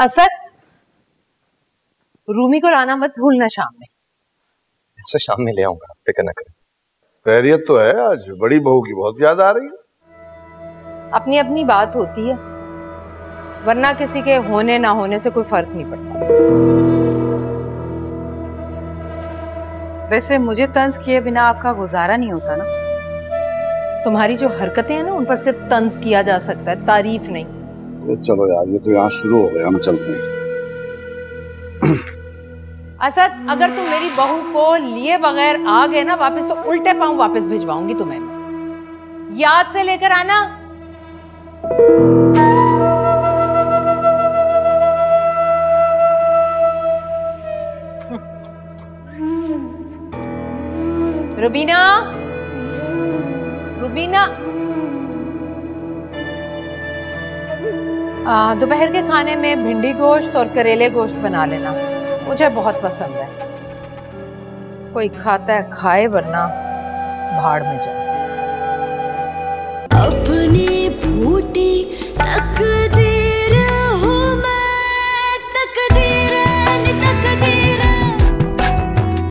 असद रूमी को लाना मत भूलना शाम में उसे शाम में ले आऊँगा फ़िक्र न करें। खैरियत तो है आज बड़ी बहू की बहुत याद आ रही है। अपनी अपनी बात होती है वरना किसी के होने ना होने से कोई फ़र्क नहीं पड़ता। वैसे मुझे तंज किए बिना आपका गुजारा नहीं होता ना। तुम्हारी जो हरकतें हैं ना उन पर सिर्फ़ तंज किया जा सकता है तारीफ़ नहीं। अरे चलो यार, ये तो यहाँ शुरू हो गया, हम चलते हैं। असद, अगर तुम मेरी बहू को लिए बगैर आ गए ना वापस तो उल्टे पाँव वापस भिजवाऊँगी तुम्हें याद से लेकर आना। रुबीना? रुबीना? दोपहर के खाने में भिंडी गोश्त और करेले गोश्त बना लेना। मुझे बहुत पसंद है। कोई खाता है, खाए, वरना भाड़ में जाए।